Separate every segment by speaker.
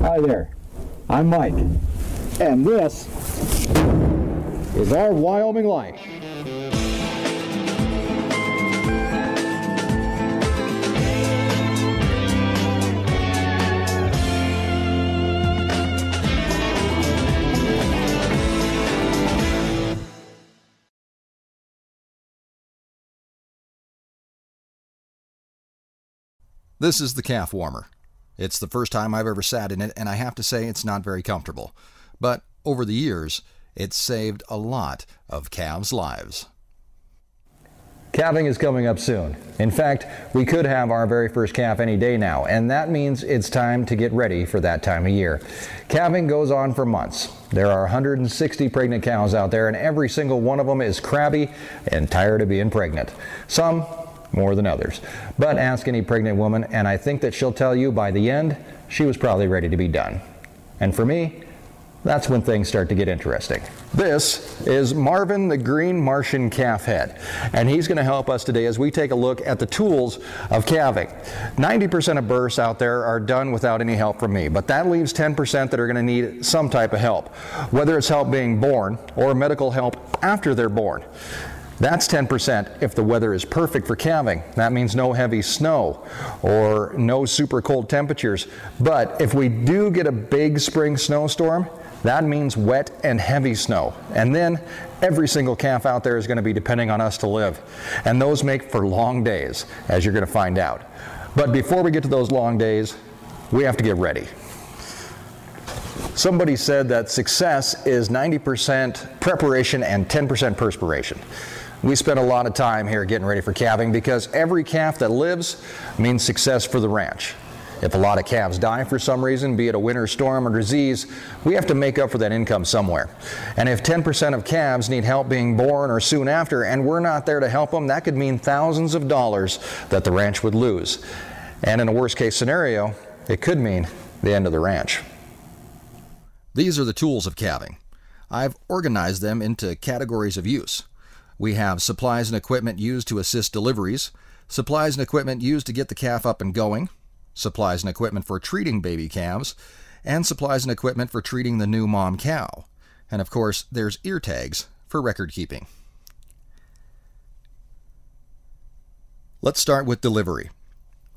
Speaker 1: Hi there, I'm Mike, and this is our Wyoming life.
Speaker 2: This is the calf warmer. It's the first time I've ever sat in it, and I have to say it's not very comfortable. But over the years, it's saved a lot of calves' lives.
Speaker 3: Calving is coming up soon. In fact, we could have our very first calf any day now, and that means it's time to get ready for that time of year. Calving goes on for months. There are 160 pregnant cows out there, and every single one of them is crabby and tired of being pregnant. Some more than others. But ask any pregnant woman, and I think that she'll tell you by the end, she was probably ready to be done. And for me, that's when things start to get interesting. This is Marvin the Green Martian Calf Head, and he's going to help us today as we take a look at the tools of calving. 90% of births out there are done without any help from me, but that leaves 10% that are going to need some type of help, whether it's help being born or medical help after they're born. That's 10% if the weather is perfect for calving. That means no heavy snow or no super cold temperatures. But if we do get a big spring snowstorm, that means wet and heavy snow. And then every single calf out there is going to be depending on us to live. And those make for long days, as you're going to find out. But before we get to those long days, we have to get ready. Somebody said that success is 90% preparation and 10% perspiration. We spend a lot of time here getting ready for calving because every calf that lives means success for the ranch. If a lot of calves die for some reason, be it a winter storm or disease, we have to make up for that income somewhere. And if 10% of calves need help being born or soon after, and we're not there to help them, that could mean thousands of dollars that the ranch would lose. And in a worst case scenario, it could mean the end of the ranch.
Speaker 2: These are the tools of calving. I've organized them into categories of use. We have supplies and equipment used to assist deliveries, supplies and equipment used to get the calf up and going, supplies and equipment for treating baby calves, and supplies and equipment for treating the new mom cow. And of course, there's ear tags for record keeping. Let's start with delivery.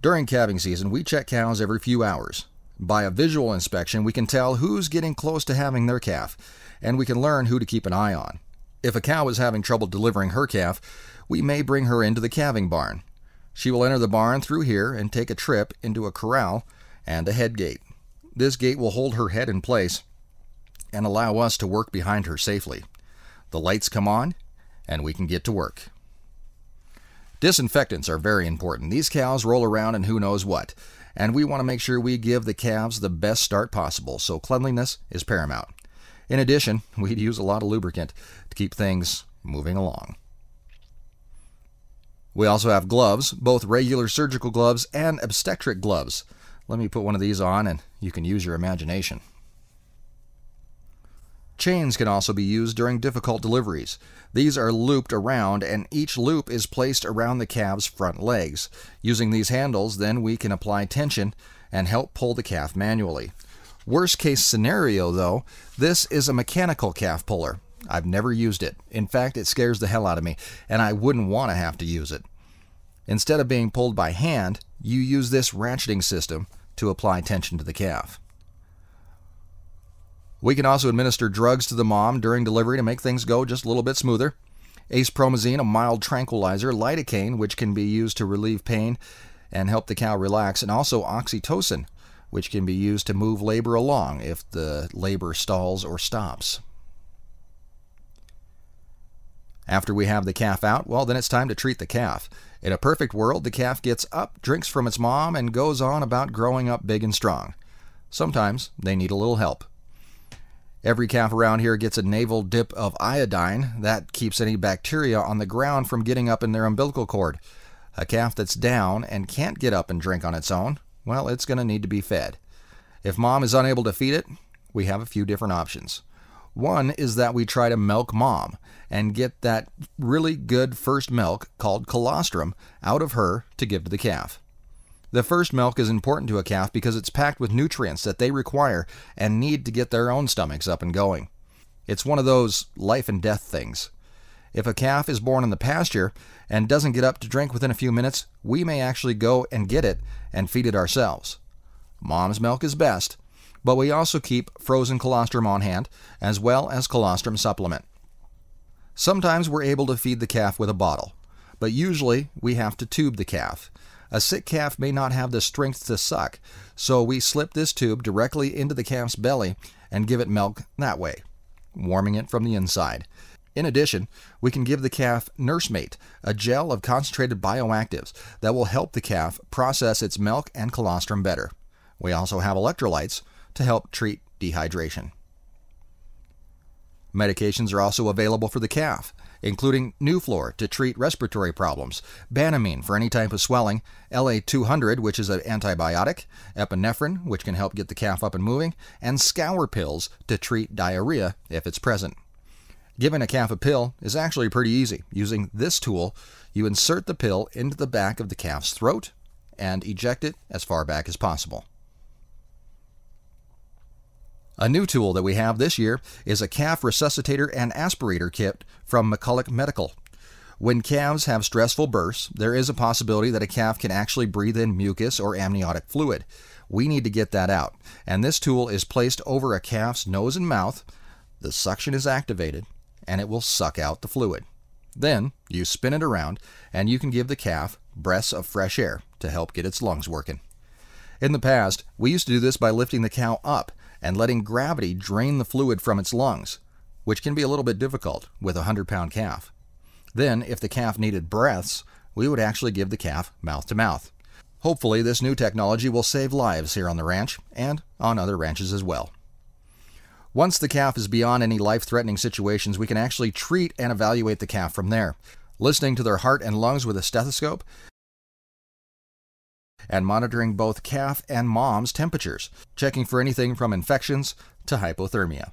Speaker 2: During calving season, we check cows every few hours. By a visual inspection, we can tell who's getting close to having their calf, and we can learn who to keep an eye on. If a cow is having trouble delivering her calf, we may bring her into the calving barn. She will enter the barn through here and take a trip into a corral and a head gate. This gate will hold her head in place and allow us to work behind her safely. The lights come on and we can get to work. Disinfectants are very important. These cows roll around and who knows what, and we want to make sure we give the calves the best start possible, so cleanliness is paramount. In addition, we'd use a lot of lubricant to keep things moving along. We also have gloves, both regular surgical gloves and obstetric gloves. Let me put one of these on and you can use your imagination. Chains can also be used during difficult deliveries. These are looped around and each loop is placed around the calf's front legs. Using these handles, then we can apply tension and help pull the calf manually. Worst case scenario, though, this is a mechanical calf puller. I've never used it. In fact, it scares the hell out of me, and I wouldn't want to have to use it. Instead of being pulled by hand, you use this ratcheting system to apply tension to the calf. We can also administer drugs to the mom during delivery to make things go just a little bit smoother. Acepromazine, a mild tranquilizer, lidocaine, which can be used to relieve pain and help the cow relax, and also oxytocin, which can be used to move labor along if the labor stalls or stops. After we have the calf out, well, then it's time to treat the calf. In a perfect world, the calf gets up, drinks from its mom, and goes on about growing up big and strong. Sometimes they need a little help. Every calf around here gets a navel dip of iodine that keeps any bacteria on the ground from getting up in their umbilical cord. A calf that's down and can't get up and drink on its own well, it's going to need to be fed. If mom is unable to feed it, we have a few different options. One is that we try to milk mom and get that really good first milk called colostrum out of her to give to the calf. The first milk is important to a calf because it's packed with nutrients that they require and need to get their own stomachs up and going. It's one of those life and death things. If a calf is born in the pasture and doesn't get up to drink within a few minutes, we may actually go and get it and feed it ourselves. Mom's milk is best, but we also keep frozen colostrum on hand as well as colostrum supplement. Sometimes we're able to feed the calf with a bottle, but usually we have to tube the calf. A sick calf may not have the strength to suck, so we slip this tube directly into the calf's belly and give it milk that way, warming it from the inside. In addition, we can give the calf Nursemate, a gel of concentrated bioactives that will help the calf process its milk and colostrum better. We also have electrolytes to help treat dehydration. Medications are also available for the calf, including Nuflor to treat respiratory problems, Banamine for any type of swelling, LA200, which is an antibiotic, epinephrine, which can help get the calf up and moving, and scour pills to treat diarrhea if it's present. Giving a calf a pill is actually pretty easy. Using this tool, you insert the pill into the back of the calf's throat and eject it as far back as possible. A new tool that we have this year is a calf resuscitator and aspirator kit from McCulloch Medical. When calves have stressful births, there is a possibility that a calf can actually breathe in mucus or amniotic fluid. We need to get that out, and this tool is placed over a calf's nose and mouth. The suction is activated, and it will suck out the fluid. Then you spin it around, and you can give the calf breaths of fresh air to help get its lungs working. In the past, we used to do this by lifting the cow up and letting gravity drain the fluid from its lungs, which can be a little bit difficult with a 100 pound calf. Then, if the calf needed breaths, we would actually give the calf mouth to mouth. Hopefully, this new technology will save lives here on the ranch and on other ranches as well. Once the calf is beyond any life threatening situations, we can actually treat and evaluate the calf from there, listening to their heart and lungs with a stethoscope and monitoring both calf and mom's temperatures, checking for anything from infections to hypothermia.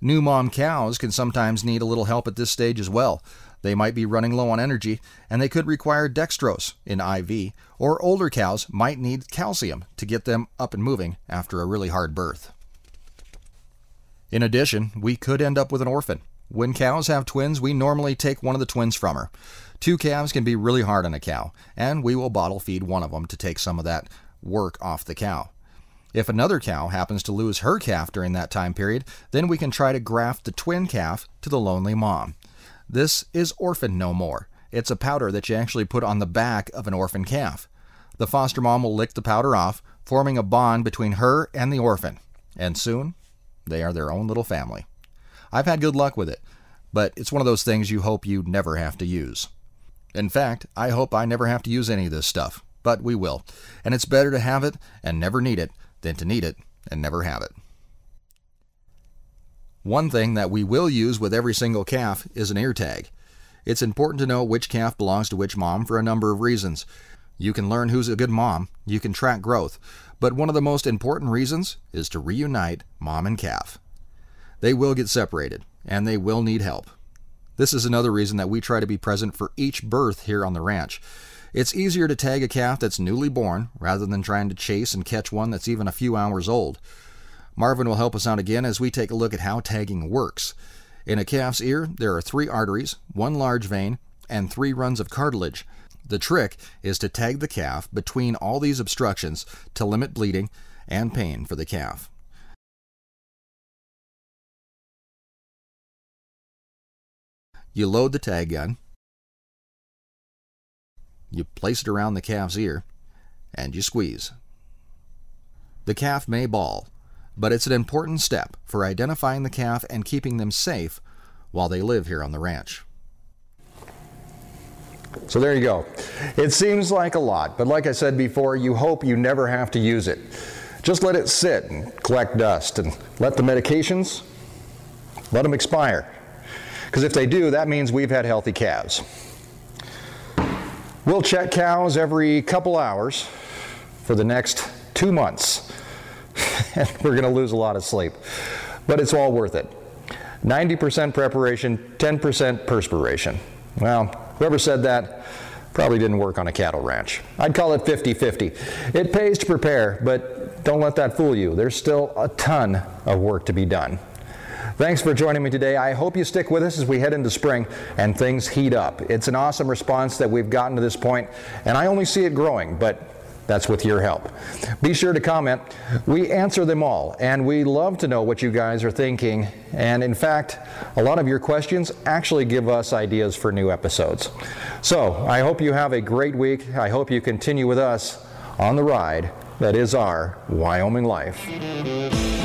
Speaker 2: New mom cows can sometimes need a little help at this stage as well. They might be running low on energy and they could require dextrose in IV, or older cows might need calcium to get them up and moving after a really hard birth. In addition, we could end up with an orphan. When cows have twins, we normally take one of the twins from her. Two calves can be really hard on a cow, and we will bottle feed one of them to take some of that work off the cow. If another cow happens to lose her calf during that time period, then we can try to graft the twin calf to the lonely mom. This is Orphan No More. It's a powder that you actually put on the back of an orphan calf. The foster mom will lick the powder off, forming a bond between her and the orphan, and soon they are their own little family. I've had good luck with it, but it's one of those things you hope you never have to use. In fact, I hope I never have to use any of this stuff, but we will. And it's better to have it and never need it than to need it and never have it. One thing that we will use with every single calf is an ear tag. It's important to know which calf belongs to which mom for a number of reasons. You can learn who's a good mom, you can track growth, but one of the most important reasons is to reunite mom and calf. They will get separated, and they will need help. This is another reason that we try to be present for each birth here on the ranch. It's easier to tag a calf that's newly born rather than trying to chase and catch one that's even a few hours old. Marvin will help us out again as we take a look at how tagging works. In a calf's ear, there are three arteries, one large vein, and three runs of cartilage. The trick is to tag the calf between all these obstructions to limit bleeding and pain for the calf. You load the tag gun, you place it around the calf's ear, and you squeeze. The calf may bawl, but it's an important step for identifying the calf and keeping them safe while they live here on the ranch.
Speaker 3: So there you go. It seems like a lot, but like I said before, you hope you never have to use it. Just let it sit and collect dust and let the medications, let them expire. Because if they do, that means we've had healthy calves. We'll check cows every couple hours for the next two months. and we're going to lose a lot of sleep. But it's all worth it. 90% preparation, 10% perspiration. Well, whoever said that Probably didn't work on a cattle ranch. I'd call it 50-50. It pays to prepare, but don't let that fool you. There's still a ton of work to be done. Thanks for joining me today. I hope you stick with us as we head into spring and things heat up. It's an awesome response that we've gotten to this point, and I only see it growing, but that's with your help. Be sure to comment. We answer them all, and we love to know what you guys are thinking. And in fact, a lot of your questions actually give us ideas for new episodes. So I hope you have a great week. I hope you continue with us on the ride that is our Wyoming life.